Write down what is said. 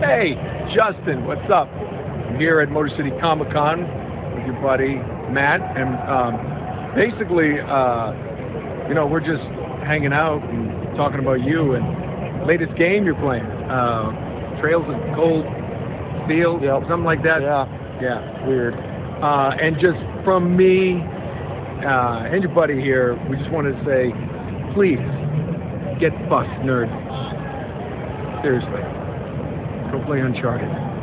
Hey, Justin, what's up? I'm here at Motor City Comic Con with your buddy Matt, and um, basically, uh, you know, we're just hanging out and talking about you and latest game you're playing, uh, Trails of Cold Steel, Yep. something like that. Yeah, Yeah. weird. Uh, and just from me uh, and your buddy here, we just wanted to say, please get bust, nerd. Seriously, go play Uncharted.